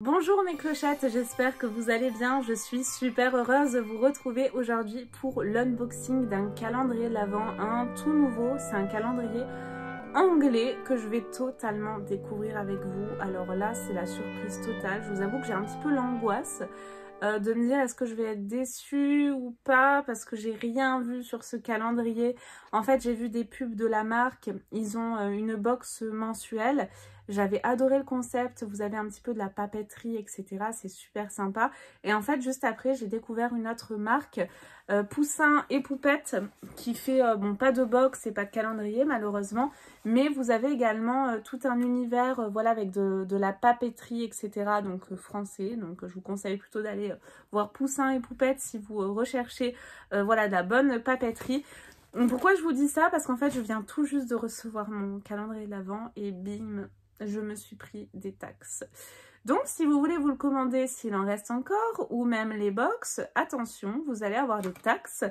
Bonjour mes clochettes, j'espère que vous allez bien. Je suis super heureuse de vous retrouver aujourd'hui pour l'unboxing d'un calendrier de l'Avent, un tout nouveau. C'est un calendrier anglais que je vais totalement découvrir avec vous. Alors là, c'est la surprise totale. Je vous avoue que j'ai un petit peu l'angoisse euh, de me dire est-ce que je vais être déçue ou pas parce que j'ai rien vu sur ce calendrier. En fait, j'ai vu des pubs de la marque. Ils ont euh, une box mensuelle j'avais adoré le concept, vous avez un petit peu de la papeterie, etc. C'est super sympa. Et en fait, juste après, j'ai découvert une autre marque, euh, Poussin et Poupette, qui fait, euh, bon, pas de box et pas de calendrier malheureusement, mais vous avez également euh, tout un univers, voilà, avec de, la papeterie, etc. Donc français, donc je vous conseille plutôt d'aller voir Poussin et Poupette si vous recherchez, voilà, de la bonne papeterie. Pourquoi je vous dis ça? Parce qu'en fait, je viens tout juste de recevoir mon calendrier de et bim, je me suis pris des taxes. Donc, si vous voulez vous le commander, s'il en reste encore, ou même les box, attention, vous allez avoir des taxes.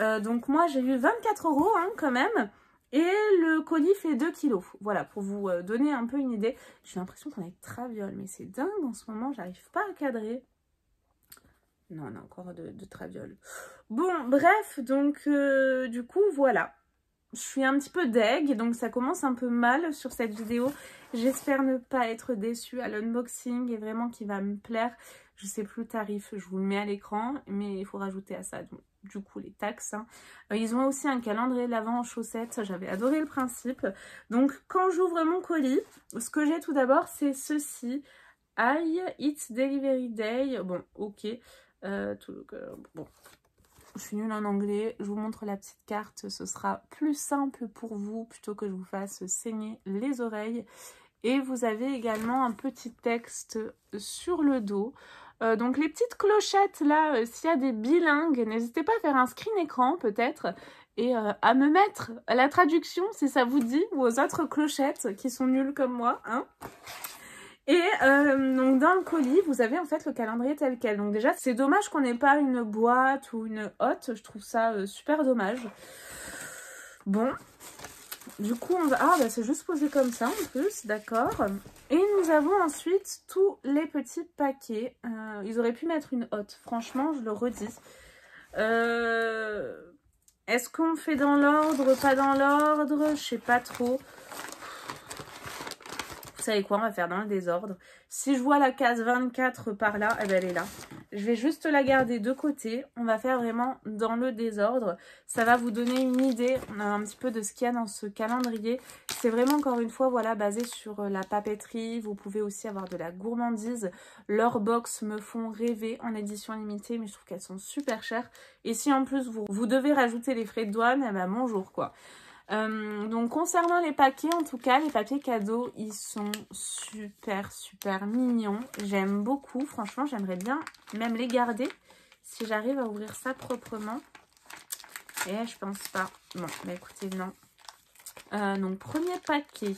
Euh, donc, moi, j'ai eu 24 euros hein, quand même. Et le colis fait 2 kilos. Voilà, pour vous euh, donner un peu une idée. J'ai l'impression qu'on est traviole, mais c'est dingue en ce moment, j'arrive pas à cadrer. Non, on a encore de, de traviole. Bon, bref, donc euh, du coup, voilà je suis un petit peu deg, donc ça commence un peu mal sur cette vidéo. J'espère ne pas être déçue à l'unboxing et vraiment qu'il va me plaire. Je sais plus le tarif, je vous le mets à l'écran, mais il faut rajouter à ça du coup les taxes. Hein. Euh, ils ont aussi un calendrier l'avant en chaussettes, j'avais adoré le principe. Donc quand j'ouvre mon colis, ce que j'ai tout d'abord c'est ceci. I It's Delivery Day. Bon, ok. Euh, euh, bon, je suis nulle en anglais, je vous montre la petite carte, ce sera plus simple pour vous plutôt que je vous fasse saigner les oreilles. Et vous avez également un petit texte sur le dos. Euh, donc les petites clochettes là, euh, s'il y a des bilingues, n'hésitez pas à faire un screen écran peut-être et euh, à me mettre la traduction si ça vous dit, ou aux autres clochettes qui sont nulles comme moi. Hein et euh, donc dans le colis, vous avez en fait le calendrier tel quel. Donc déjà, c'est dommage qu'on n'ait pas une boîte ou une hotte. Je trouve ça euh, super dommage. Bon, du coup, on va... Ah, bah c'est juste posé comme ça en plus, d'accord. Et nous avons ensuite tous les petits paquets. Euh, ils auraient pu mettre une hotte, franchement, je le redis. Est-ce qu'on fait dans l'ordre, pas dans l'ordre? Je sais pas trop savez quoi, on va faire dans le désordre. Si je vois la case 24 par là, eh ben elle est là. Je vais juste la garder de côté. On va faire vraiment dans le désordre. Ça va vous donner une idée un petit peu de ce qu'il y a dans ce calendrier. C'est vraiment encore une fois voilà basé sur euh, la papeterie. Vous pouvez aussi avoir de la gourmandise. Leurs box me font rêver en édition limitée, mais je trouve qu'elles sont super chères. Et si en plus vous, devez rajouter les frais de douane, eh ben bonjour quoi. Euh, donc concernant les paquets, en tout cas, les papiers cadeaux, ils sont super, super mignons. J'aime beaucoup, franchement, j'aimerais bien même les garder si j'arrive à ouvrir ça proprement. Et je pense pas. Bon, bah écoutez, non. Euh, donc, premier paquet.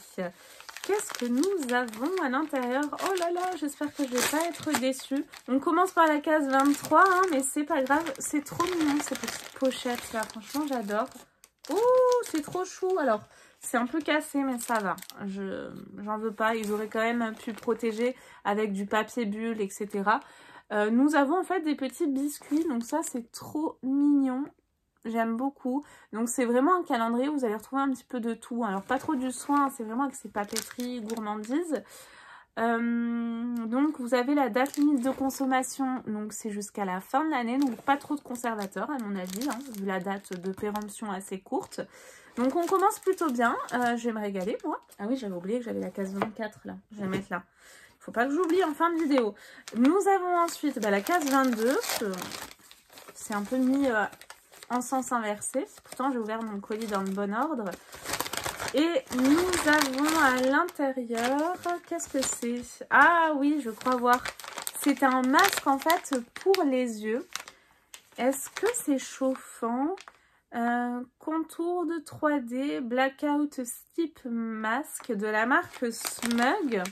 Qu'est-ce que nous avons à l'intérieur? Oh là là, j'espère que je vais pas être déçue. On commence par la case 23, hein, mais c'est pas grave. C'est trop mignon, ces petites pochettes là. Franchement, j'adore. Oh, c'est trop chou. Alors, c'est un peu cassé, mais ça va. Je J'en veux pas. Ils auraient quand même pu protéger avec du papier bulle, etc. Euh, nous avons en fait des petits biscuits. Donc ça, c'est trop mignon. J'aime beaucoup. Donc c'est vraiment un calendrier où vous allez retrouver un petit peu de tout. Alors pas trop du soin, c'est vraiment avec ces papeteries, gourmandises. Euh, donc vous avez la date limite de consommation, donc c'est jusqu'à la fin de l'année, donc pas trop de conservateurs à mon avis, hein, vu la date de péremption assez courte. Donc on commence plutôt bien, euh, je vais me régaler moi. Ah oui j'avais oublié que j'avais la case 24 là, je vais mettre là. Faut pas que j'oublie en fin de vidéo. Nous avons ensuite bah, la case 22, c'est un peu mis euh, en sens inversé, pourtant j'ai ouvert mon colis dans le bon ordre. Et nous avons à l'intérieur, qu'est-ce que c'est? Ah oui, je crois voir. C'est un masque en fait pour les yeux. Est-ce que c'est chauffant? Contour de 3D Blackout Steep Mask de la marque Smug.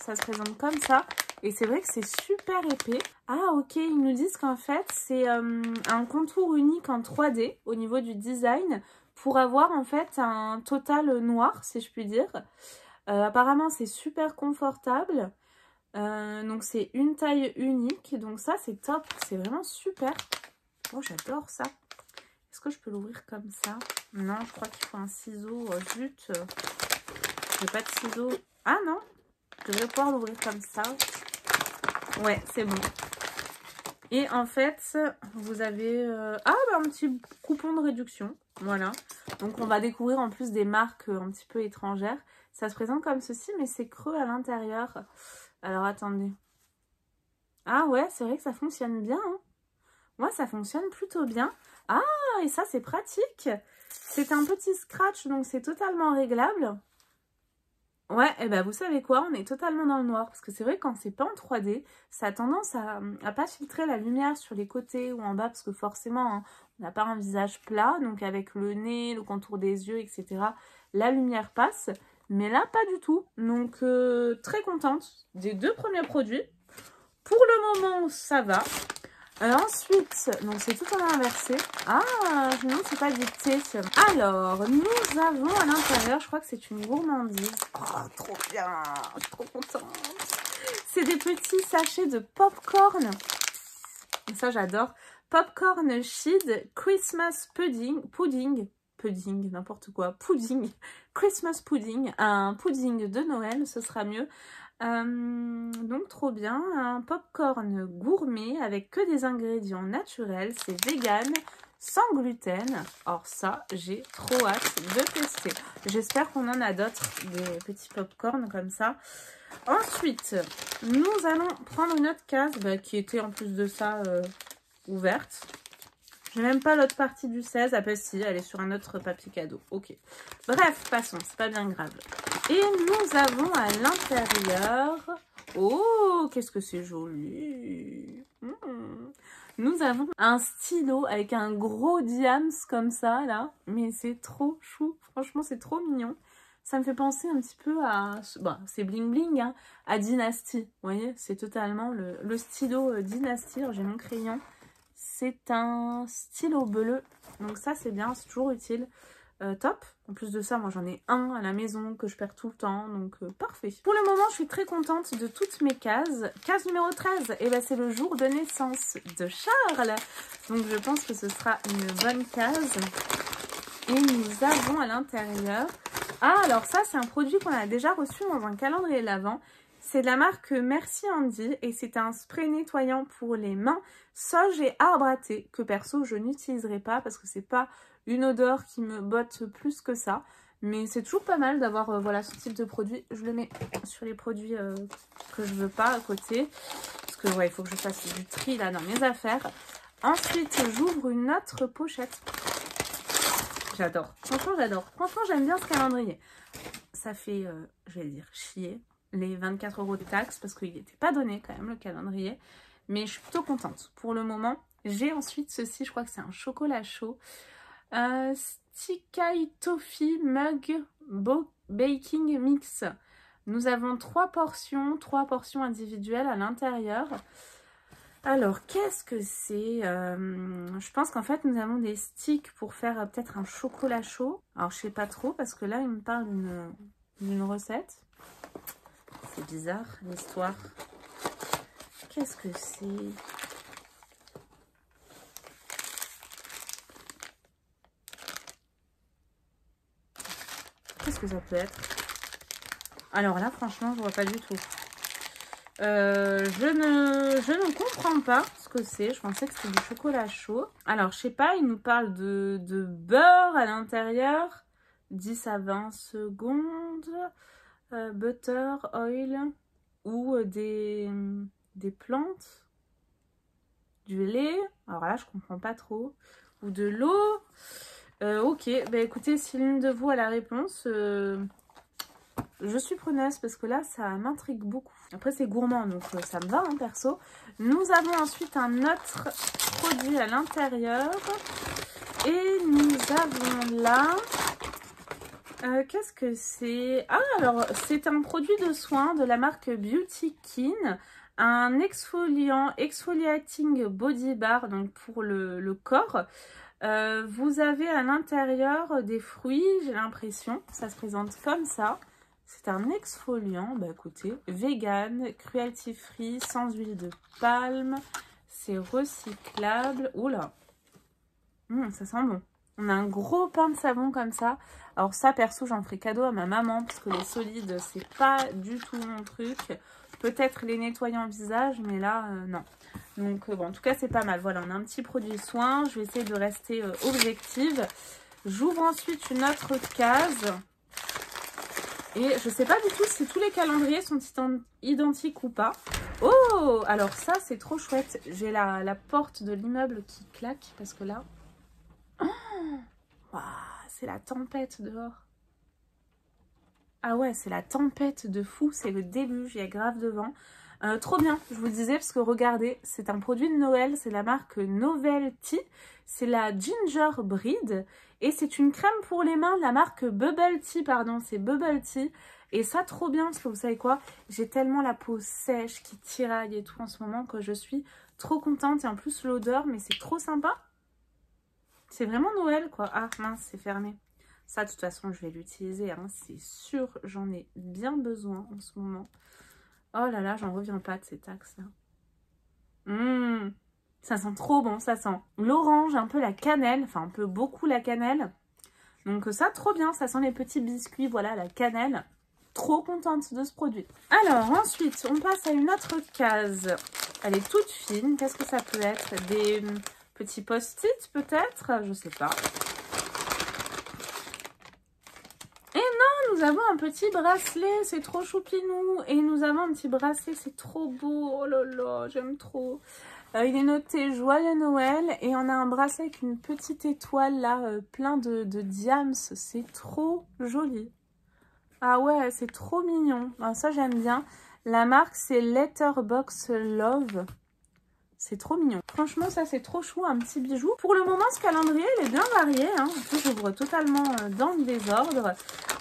Ça se présente comme ça. Et c'est vrai que c'est super épais. Ah ok, ils nous disent qu'en fait c'est euh, un contour unique en 3D au niveau du design pour avoir en fait un total noir, si je puis dire. Euh, apparemment, c'est super confortable. Euh, donc c'est une taille unique. Donc ça c'est top. C'est vraiment super. Oh j'adore ça. Est-ce que je peux l'ouvrir comme ça? Non, je crois qu'il faut un ciseau. Oh, zut. J'ai pas de ciseaux. Ah non Je devrais pouvoir l'ouvrir comme ça. Ouais, c'est bon. Et en fait, vous avez ah, bah, un petit coupon de réduction. Voilà. Donc, on va découvrir en plus des marques un petit peu étrangères. Ça se présente comme ceci, mais c'est creux à l'intérieur. Alors, attendez. Ah ouais, c'est vrai que ça fonctionne bien. Hein. Moi, ça fonctionne plutôt bien. Ah, et ça, c'est pratique. C'est un petit scratch, donc c'est totalement réglable. Ouais, et eh ben vous savez quoi, on est totalement dans le noir. Parce que c'est vrai, quand c'est pas en 3D, ça a tendance à, pas filtrer la lumière sur les côtés ou en bas. Parce que forcément, hein, n'a pas un visage plat. Donc avec le nez, le contour des yeux, etc. La lumière passe. Mais là, pas du tout. Donc euh, très contente des deux premiers produits. Pour le moment, ça va. Euh, ensuite, donc c'est tout en inversé. Ah, je me c'est pas du thé. Alors, nous avons à l'intérieur, je crois que c'est une gourmandise. Oh, trop bien, je suis trop contente. C'est des petits sachets de popcorn. ça, j'adore. Popcorn Sheed Christmas Pudding. Pudding. Pudding, n'importe quoi. Pudding. Christmas Pudding. Un pudding de Noël, ce sera mieux. Euh, donc trop bien, un popcorn gourmet avec que des ingrédients naturels, c'est vegan, sans gluten. Or ça, j'ai trop hâte de tester. J'espère qu'on en a d'autres, des petits popcorn comme ça. Ensuite, nous allons prendre une autre case bah, qui était en plus de ça euh, ouverte. J'ai même pas l'autre partie du 16. Après, si, elle est sur un autre papier cadeau. Ok. Bref, passons. C'est pas bien grave. Et nous avons à l'intérieur... Oh, qu'est-ce que c'est joli hmm. Nous avons un stylo avec un gros diams comme ça, là. Mais c'est trop chou. Franchement, c'est trop mignon. Ça me fait penser un petit peu à... Bon, c'est bling bling, hein, à Dynasty. Vous voyez, c'est totalement le, le stylo euh, Dynasty. J'ai mon crayon. C'est un stylo bleu. Donc ça, c'est bien, c'est toujours utile. Euh, top. En plus de ça, moi j'en ai un à la maison que je perds tout le temps, donc euh, parfait. Pour le moment, je suis très contente de toutes mes cases. Case numéro 13, et eh ben, c'est le jour de naissance de Charles. Donc je pense que ce sera une bonne case. Et nous avons à l'intérieur... Ah, alors ça, c'est un produit qu'on a déjà reçu dans un calendrier l'avant. C'est de la marque Merci Andy et c'est un spray nettoyant pour les mains soja et arbre à thé que perso je n'utiliserai pas parce que c'est pas une odeur qui me botte plus que ça. Mais c'est toujours pas mal d'avoir euh, voilà, ce type de produit. Je le mets sur les produits euh, que je veux pas à côté. Parce que ouais, il faut que je fasse du tri là dans mes affaires. Ensuite, j'ouvre une autre pochette. J'adore. Franchement, j'adore. Franchement, j'aime bien ce calendrier. Ça fait, euh, je vais dire, chier les 24 euros de taxes parce qu'il n'était pas donné quand même le calendrier. Mais je suis plutôt contente. Pour le moment, j'ai ensuite ceci, je crois que c'est un chocolat chaud. Euh, Toffee Mug Baking Mix. Nous avons trois portions, trois portions individuelles à l'intérieur. Alors, qu'est-ce que c'est euh, Je pense qu'en fait, nous avons des sticks pour faire euh, peut-être un chocolat chaud. Alors, je sais pas trop parce que là, il me parle d'une recette. C'est bizarre, l'histoire. Qu'est-ce que c'est? Qu'est-ce que ça peut être? Alors là, franchement, je vois pas du tout. Euh, je, ne, comprends pas ce que c'est. Je pensais que c'était du chocolat chaud. Alors, je sais pas, il nous parle de, de beurre à l'intérieur. 10 à 20 secondes. Euh, butter, oil ou euh, des, des plantes. Du lait. Alors là, je comprends pas trop. Ou de l'eau. Euh, ok, bah écoutez, si l'une de vous a la réponse, je suis preneuse parce que là, ça m'intrigue beaucoup. Après, c'est gourmand, donc ça me va, hein, perso. Nous avons ensuite un autre produit à l'intérieur. Et nous avons là... Qu'est-ce que c'est? Ah, alors, c'est un produit de soin de la marque Beauty Kin. Un exfoliant, exfoliating body bar, donc pour le, corps. Euh, vous avez à l'intérieur des fruits, j'ai l'impression. Ça se présente comme ça. C'est un exfoliant, bah écoutez, vegan, cruelty free, sans huile de palme. C'est recyclable. Oula, mmh, ça sent bon. On a un gros pain de savon comme ça. Alors ça, perso, j'en ferai cadeau à ma maman parce que les solides, c'est pas du tout mon truc. Peut-être les nettoyants visage, mais là, euh, non. Donc euh, bon, en tout cas, c'est pas mal. Voilà, on a un petit produit soin. Je vais essayer de rester euh, objective. J'ouvre ensuite une autre case. Et je sais pas du tout si tous les calendriers sont identiques ou pas. Oh Alors ça, c'est trop chouette. J'ai la, la, porte de l'immeuble qui claque parce que là... Oh c'est la tempête dehors. Ah ouais, c'est la tempête de fou. C'est le déluge, il y a grave de vent. Euh, trop bien, je vous disais, parce que regardez, c'est un produit de Noël, c'est la marque Novelty, c'est la Ginger Breed, et c'est une crème pour les mains, la marque Bubble Tea, pardon, c'est Bubble Tea, et ça trop bien, parce que vous savez quoi, j'ai tellement la peau sèche qui tiraille et tout en ce moment que je suis trop contente, et en plus l'odeur, mais c'est trop sympa. C'est vraiment Noël, quoi. Ah, mince, c'est fermé. Ça, de toute façon, je vais l'utiliser, hein, c'est sûr, j'en ai bien besoin en ce moment. Oh là là, j'en reviens pas de ces taxes là. Mmh, ça sent trop bon, ça sent l'orange, un peu la cannelle, enfin un peu beaucoup la cannelle. Donc ça, trop bien, ça sent les petits biscuits, voilà, la cannelle. Trop contente de ce produit. Alors, ensuite, on passe à une autre case. Elle est toute fine. Qu'est-ce que ça peut être? Des petits post-it peut-être Je sais pas. nous avons un petit bracelet, c'est trop choupinou. Et nous avons un petit bracelet, c'est trop beau. Oh là là, j'aime trop. Euh, il est noté Joyeux Noël et on a un bracelet avec une petite étoile là, euh, plein de, de diams. C'est trop joli. Ah ouais, c'est trop mignon. Ah, ça, j'aime bien. La marque, c'est Letterbox Love. C'est trop mignon. Franchement, ça, c'est trop chou, un petit bijou. Pour le moment, ce calendrier, il est bien varié. Hein. J'ouvre totalement euh, dans le désordre.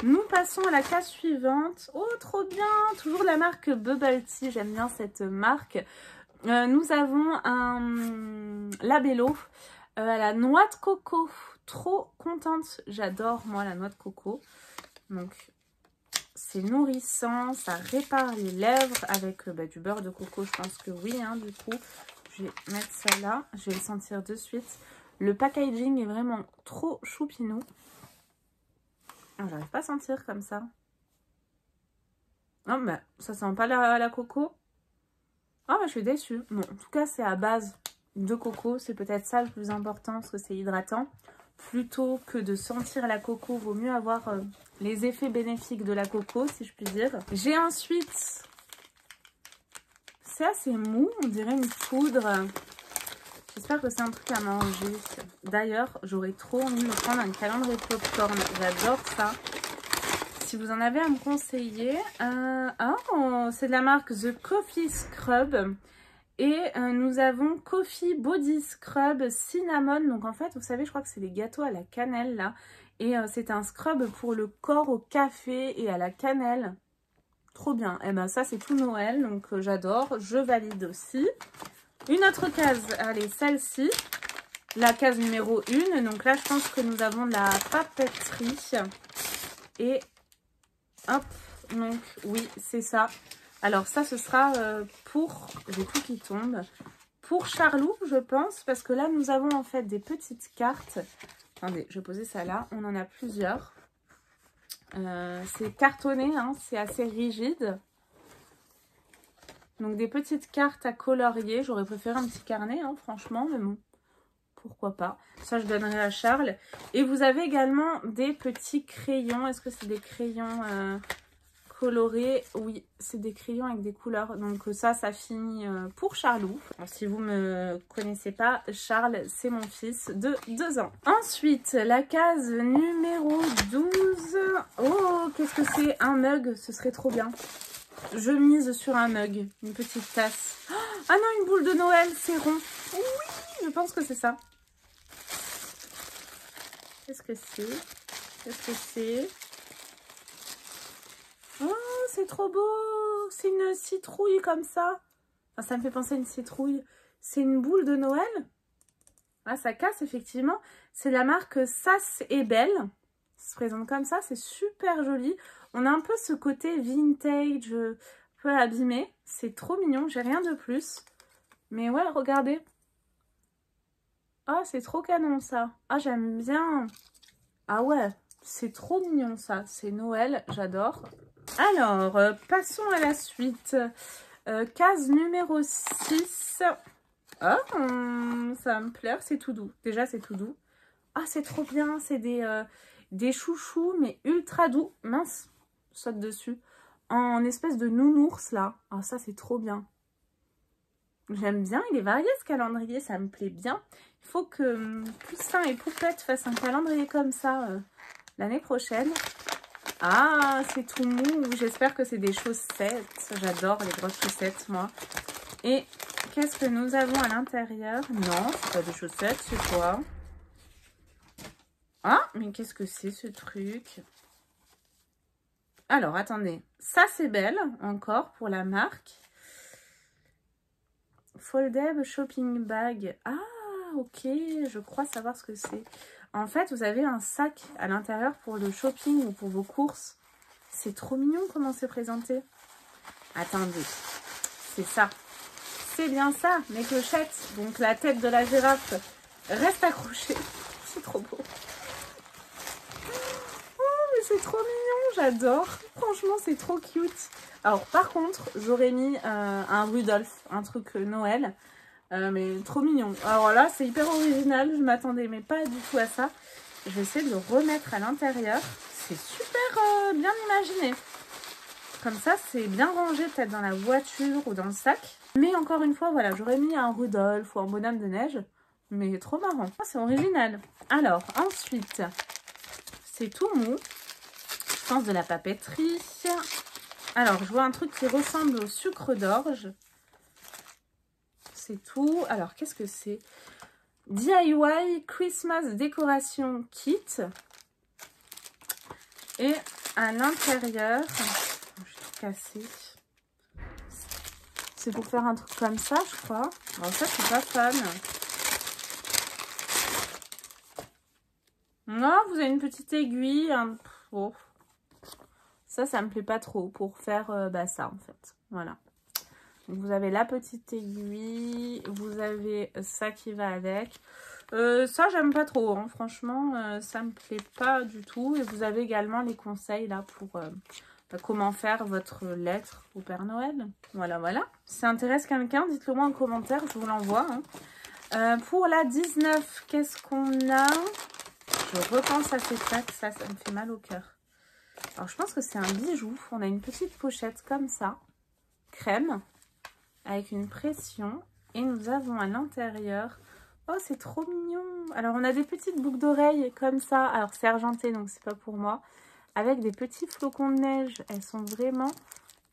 Nous passons à la case suivante. Oh, trop bien Toujours la marque Bubble Tea. J'aime bien cette marque. Euh, nous avons un labello euh, à la noix de coco. Trop contente. J'adore, moi, la noix de coco. Donc, c'est nourrissant. Ça répare les lèvres avec bah, du beurre de coco. Je pense que oui, hein, du coup. Je vais mettre ça là. Je vais le sentir de suite. Le packaging est vraiment trop choupinou. Ah, j'arrive pas à sentir comme ça. Non, mais ça sent pas la, la coco. Ah, je suis déçue. Bon, en tout cas, c'est à base de coco. C'est peut-être ça le plus important parce que c'est hydratant. Plutôt que de sentir la coco, vaut mieux avoir euh, les effets bénéfiques de la coco, si je puis dire. J'ai ensuite c'est assez mou, on dirait une poudre. J'espère que c'est un truc à manger. D'ailleurs, j'aurais trop envie de me prendre un calendrier popcorn. J'adore ça. Si vous en avez à me conseiller. Euh, oh, c'est de la marque The Coffee Scrub. Et euh, nous avons Coffee Body Scrub Cinnamon. Donc en fait, vous savez, je crois que c'est des gâteaux à la cannelle là. Et euh, c'est un scrub pour le corps au café et à la cannelle. Trop bien. Eh ben ça, c'est tout Noël, donc euh, j'adore. Je valide aussi. Une autre case, allez, celle-ci. La case numéro 1. Donc là, je pense que nous avons la papeterie. Et hop, donc oui, c'est ça. Alors ça, ce sera euh, pour... J'ai tout qui tombe. Pour Charlou, je pense, parce que là, nous avons en fait des petites cartes. Attendez, je vais poser ça là. On en a plusieurs. Euh, c'est cartonné, hein, c'est assez rigide. Donc des petites cartes à colorier. J'aurais préféré un petit carnet, hein, franchement, mais bon, pourquoi pas. Ça, je donnerai à Charles. Et vous avez également des petits crayons. Est-ce que c'est des crayons euh, coloré. Oui, c'est des crayons avec des couleurs. Donc ça, ça finit euh, pour Charlou. si vous me connaissez pas, Charles, c'est mon fils de 2 ans. Ensuite, la case numéro 12. Oh, qu'est-ce que c'est? Un mug, ce serait trop bien. Je mise sur un mug, une petite tasse. Ah non, une boule de Noël, c'est rond. Oui, je pense que c'est ça. Qu'est-ce que c'est? Qu'est-ce que c'est? Oh, c'est trop beau C'est une citrouille comme ça. Enfin, ça me fait penser à une citrouille. C'est une boule de Noël. Ah, ça casse, effectivement. C'est la marque Sas et Belle. se présente comme ça. C'est super joli. On a un peu ce côté vintage, un peu abîmé. C'est trop mignon. J'ai rien de plus. Mais ouais, regardez. Ah, c'est trop canon ça. Ah, j'aime bien. Ah ouais, c'est trop mignon ça. C'est Noël, j'adore. Alors, euh, passons à la suite. Euh, case numéro 6. Ah, ça me plaire, c'est tout doux. Déjà, c'est tout doux. Ah, c'est trop bien, c'est des, euh, des chouchous, mais ultra doux. Mince, saute dessus. En espèce de nounours, là. Ah, ça, c'est trop bien. J'aime bien, il est varié ce calendrier, ça me plaît bien. Il faut que hum, Poussin et Poupette fassent un calendrier comme ça l'année prochaine. Ah, c'est tout mou. J'espère que c'est des chaussettes. J'adore les grosses chaussettes, moi. Et qu'est-ce que nous avons à l'intérieur? Non, c'est pas des chaussettes, c'est quoi? Ah, mais qu'est-ce que c'est ce truc? Alors, attendez. Ça, c'est belle, encore, pour la marque. Foldable Shopping Bag. Ah, ok, je crois savoir ce que c'est. En fait, vous avez un sac à l'intérieur pour le shopping ou pour vos courses. C'est trop mignon comment c'est présenté. Attendez, c'est ça. C'est bien ça, mes clochettes. Donc la tête de la girafe reste accrochée. C'est trop beau. Oh, mais c'est trop mignon, j'adore. Franchement, c'est trop cute. Alors par contre, j'aurais mis euh, un Rudolph, un truc Noël. Euh, mais trop mignon. Alors là, c'est hyper original. Je m'attendais mais pas du tout à ça. Je vais essayer de le remettre à l'intérieur. C'est super euh, bien imaginé. Comme ça, c'est bien rangé peut-être dans la voiture ou dans le sac. Mais encore une fois, voilà, j'aurais mis un Rudolph ou un bonhomme de neige. Mais trop marrant. Ah, c'est original. Alors, ensuite, c'est tout mou. Je pense de la papeterie. Alors, je vois un truc qui ressemble au sucre d'orge c'est tout. Alors, qu'est-ce que c'est? DIY Christmas Décoration Kit. Et à l'intérieur, je vais tout. C'est pour faire un truc comme ça, je crois. Ça, suis pas fan. Non, vous avez une petite aiguille. Oh. Ça, ça me plaît pas trop pour faire euh, bah, ça, en fait. Voilà. Vous avez la petite aiguille, vous avez ça qui va avec. Euh, ça, j'aime pas trop, hein. franchement, euh, ça me plaît pas du tout. Et vous avez également les conseils là pour euh, bah, comment faire votre lettre au Père Noël. Voilà, voilà. Si ça intéresse quelqu'un, dites-le moi en commentaire, je vous l'envoie. Hein. pour la 19, qu'est-ce qu'on a? Je repense à ces plaques, ça, ça me fait mal au cœur. Alors, je pense que c'est un bijou. On a une petite pochette comme ça, crème avec une pression. Et nous avons à l'intérieur... Oh, c'est trop mignon Alors, on a des petites boucles d'oreilles comme ça. Alors, c'est argenté, donc c'est pas pour moi. Avec des petits flocons de neige. Elles sont vraiment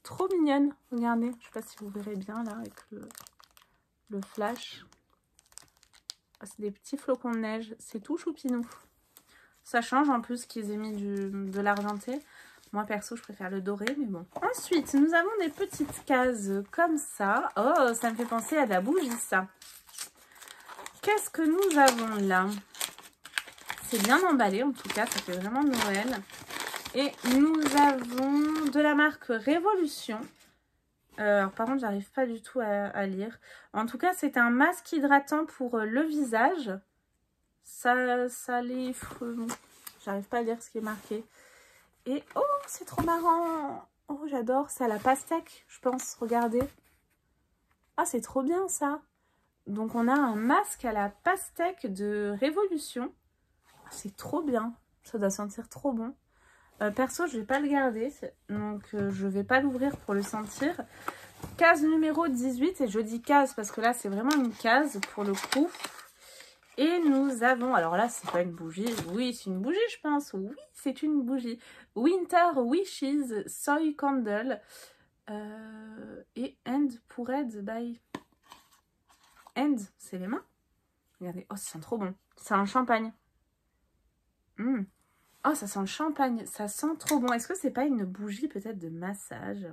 trop mignonnes. Regardez, je sais pas si vous verrez bien là avec le, flash. Ah, c'est des petits flocons de neige. C'est tout choupinou. Ça change en plus qu'ils aient mis de l'argenté. Moi, perso, je préfère le doré, mais bon. Ensuite, nous avons des petites cases comme ça. Oh, ça me fait penser à de la bougie, ça. Qu'est-ce que nous avons là? C'est bien emballé, en tout cas. Ça fait vraiment Noël. Et nous avons de la marque Révolution. Euh, alors, par contre, j'arrive pas du tout à, lire. En tout cas, c'est un masque hydratant pour euh, le visage. Ça, ça les... J'arrive pas à lire ce qui est marqué. Et oh, c'est trop marrant Oh, j'adore, c'est à la pastèque, je pense, regardez. Ah, c'est trop bien ça Donc, on a un masque à la pastèque de Révolution. Ah, c'est trop bien, ça doit sentir trop bon. Euh, perso, je vais pas le garder, donc euh, je vais pas l'ouvrir pour le sentir. Case numéro 18, et je dis case parce que là, c'est vraiment une case pour le coup. Et nous avons, alors là, c'est pas une bougie. Oui, c'est une bougie, je pense. Oui, c'est une bougie. Winter Wishes Soy Candle. Euh, et End pour Ed by... End, c'est les mains Regardez, oh, ça sent trop bon. C'est un champagne. Hmm. Oh, ça sent le champagne. Ça sent trop bon. Est-ce que c'est pas une bougie peut-être de massage?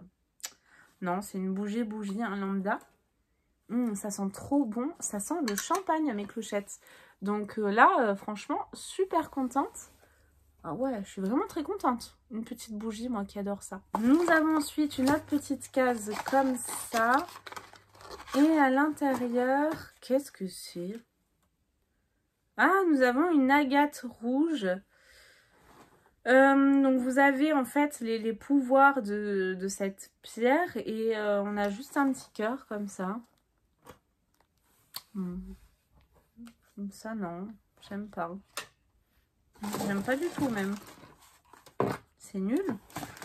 Non, c'est une bougie bougie, un lambda. Hum, ça sent trop bon. Ça sent le champagne mes clochettes. Donc euh, là, euh, franchement, super contente. Ah ouais, je suis vraiment très contente. Une petite bougie, moi qui adore ça. Nous avons ensuite une autre petite case comme ça. Et à l'intérieur, qu'est-ce que c'est? Ah, nous avons une agate rouge. Euh, donc vous avez en fait les, pouvoirs de, cette pierre et euh, on a juste un petit cœur comme ça. Hmm. Ça non, j'aime pas. J'aime pas du tout même. C'est nul.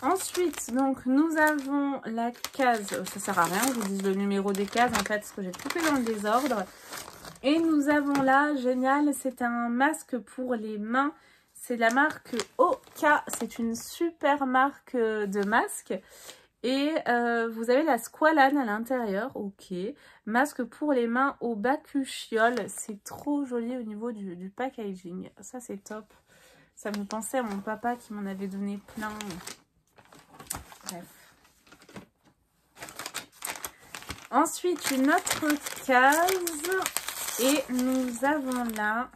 Ensuite, donc nous avons la case. Ça sert à rien, je vous dis le numéro des cases en fait, parce que j'ai tout fait dans le désordre. Et nous avons là, génial, c'est un masque pour les mains. C'est la marque OK. C'est une super marque de masque. Et euh, vous avez la squalane à l'intérieur, ok. Masque pour les mains au bacuchiol. C'est trop joli au niveau du, du packaging. Ça, c'est top. Ça me pensait à mon papa qui m'en avait donné plein. Bref. Ensuite, une autre case. Et nous avons là...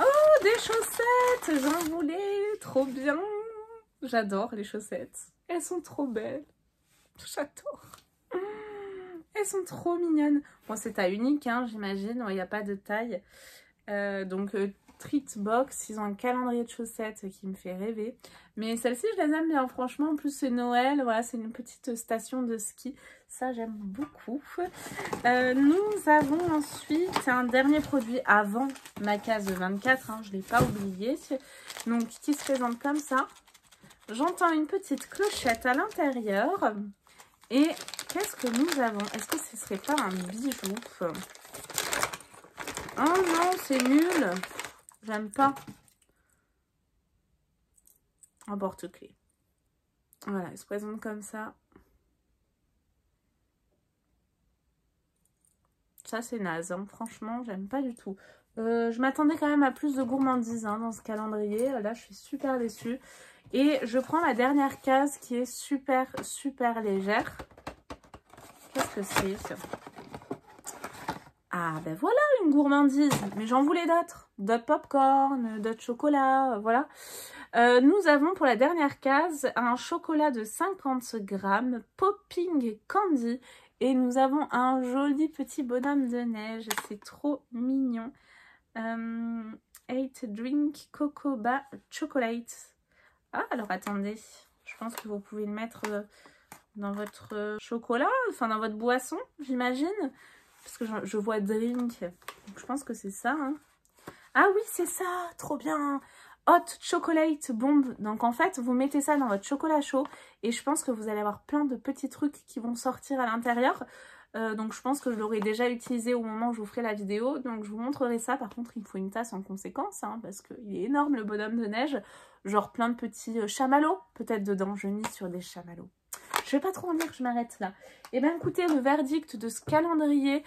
Oh, des chaussettes J'en voulais Trop bien J'adore les chaussettes. Elles sont trop belles. J'adore. Elles sont trop mignonnes. Bon, c'est taille unique, hein, j'imagine. Il n'y a pas de taille. Euh, donc, euh, Treat Box. Ils ont un calendrier de chaussettes qui me fait rêver. Mais celles-ci, je les aime bien. Franchement, en plus, c'est Noël. Voilà, c'est une petite station de ski. Ça, j'aime beaucoup. Euh, nous avons ensuite un dernier produit avant ma case 24. Hein, je ne l'ai pas oublié. Donc, qui se présente comme ça. J'entends une petite clochette à l'intérieur. Et qu'est-ce que nous avons? Est-ce que ce serait pas un bijou? Oh non, c'est nul. J'aime pas. Un porte-clés. Voilà, il se présente comme ça. Ça, c'est naze. Hein. Franchement, j'aime pas du tout. Euh, je m'attendais quand même à plus de gourmandise hein, dans ce calendrier. Là, je suis super déçue. Et je prends la dernière case qui est super, super légère. Qu'est-ce que c'est Ah, ben voilà une gourmandise. Mais j'en voulais d'autres. D'autres popcorn, d'autres chocolat, euh, voilà. Euh, nous avons pour la dernière case un chocolat de 50 grammes, Popping Candy. Et nous avons un joli petit bonhomme de neige. C'est trop mignon. Euh, 8 Drink Cocoa Chocolate. Ah, alors attendez. Je pense que vous pouvez le mettre euh, dans votre euh, chocolat, enfin dans votre boisson, j'imagine. Parce que je, vois drink. Donc je pense que c'est ça. Hein. Ah oui, c'est ça. Trop bien. Hot chocolate bomb. Donc en fait, vous mettez ça dans votre chocolat chaud. Et je pense que vous allez avoir plein de petits trucs qui vont sortir à l'intérieur. Euh, donc je pense que je l'aurai déjà utilisé au moment où je vous ferai la vidéo. Donc je vous montrerai ça. Par contre, il me faut une tasse en conséquence. Hein, parce qu'il est énorme le bonhomme de neige. Genre plein de petits euh, chamallows peut-être dedans. Je mise sur des chamallows. Je vais pas trop en dire, je m'arrête là. Et eh bien écoutez, le verdict de ce calendrier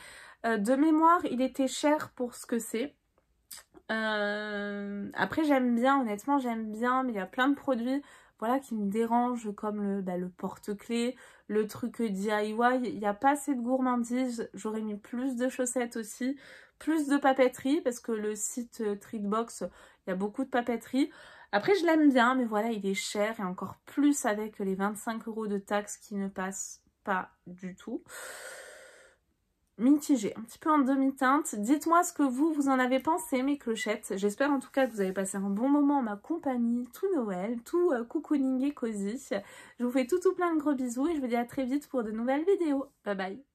euh, de mémoire, il était cher pour ce que c'est. après j'aime bien, honnêtement j'aime bien, mais il y a plein de produits voilà, qui me dérangent comme le, bah, le porte-clés, le truc DIY. Il n'y a pas assez de gourmandise. J'aurais mis plus de chaussettes aussi, plus de papeterie parce que le site euh, Treatbox, il y a beaucoup de papeterie. Après, je l'aime bien, mais voilà, il est cher et encore plus avec les 25 euros de taxes qui ne passent pas du tout mitigé, un petit peu en demi-teinte. Dites-moi ce que vous, vous en avez pensé, mes clochettes. J'espère en tout cas que vous avez passé un bon moment en ma compagnie, tout Noël, tout euh, cocooning et cosy. Je vous fais tout tout plein de gros bisous et je vous dis à très vite pour de nouvelles vidéos. Bye bye